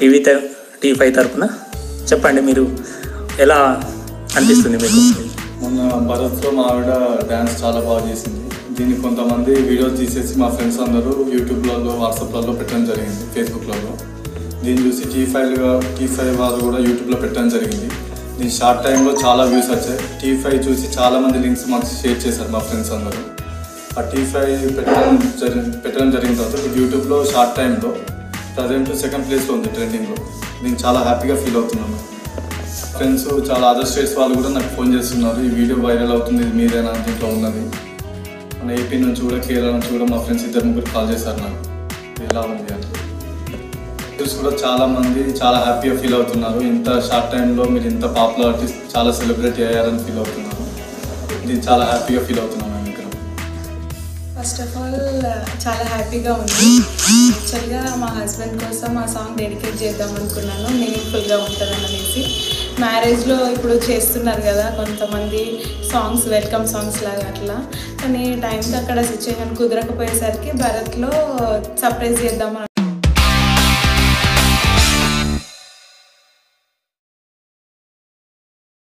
TV tea five తరపున చెప్పండి మీరు ఎలా అనిపిస్తుంది మీకు? మొన్న భరత్లో మా ఆవిడ డ్యాన్స్ చాలా బాగా చేసింది. దీన్ని కొంతమంది వీడియోస్ తీసేసి మా ఫ్రెండ్స్ అందరూ యూట్యూబ్లలో వాట్సాప్లలో పెట్టడం జరిగింది ఫేస్బుక్లలో. దీన్ని చూసి టీ ఫైవ్ టీ ఫైవ్ వాళ్ళు కూడా యూట్యూబ్లో పెట్టడం జరిగింది. దీని షార్ట్ టైంలో చాలా వ్యూస్ వచ్చాయి. టీ ఫైవ్ చూసి చాలామంది లింక్స్ మాకు షేర్ చేశారు మా ఫ్రెండ్స్ అందరూ. ఆ టీ ఫైవ్ పెట్టడం జరి పెట్టడం జరిగిన తర్వాత యూట్యూబ్లో షార్ట్ టైంలో ప్రజెంట్ సెకండ్ ప్లేస్లో ఉంది ట్రెండింగ్లో. నేను చాలా హ్యాపీగా ఫీల్ అవుతున్నాను. ఫ్రెండ్స్ చాలా అదర్ స్టేట్స్ వాళ్ళు కూడా నాకు ఫోన్ చేస్తున్నారు. ఈ వీడియో వైరల్ అవుతుంది ఇది మీరేనా దీంట్లో ఉన్నది. మన ఏపీ నుంచి కూడా కేరళ నుంచి కూడా మా ఫ్రెండ్స్ ఇద్దరు ముగ్గురు కాల్ చేశారు నాకు. ఎలా ఉంది అని. కూడా చాలా మంది చాలా హ్యాపీగా ఫీల్ అవుతున్నారు. ఇంత షార్ట్ టైంలో మీరు ఇంత పాపులారిటీ చాలా సెలబ్రిటీ అయ్యారని ఫీల్ అవుతున్నారు. నేను చాలా హ్యాపీగా ఫీల్ అవుతున్నాను. ఫస్ట్ ఆఫ్ ఆల్ చాలా హ్యాపీగా ఉంది. యాక్చువల్గా మా హస్బెండ్ కోసం ఆ సాంగ్ డెడికేట్ చేద్దాం అనుకున్నాను. మీనింగ్ఫుల్గా ఉంటుందని అనేసి మ్యారేజ్లో ఇప్పుడు చేస్తున్నారు కదా కొంతమంది సాంగ్స్ వెల్కమ్ సాంగ్స్ లాగా అట్లా. కానీ టైంకి అక్కడ సిచ్యువేషన్ కుదరకపోయేసరికి భరత్లో సర్ప్రైజ్ చేద్దాం